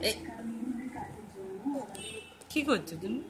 এ কি করছো তুমি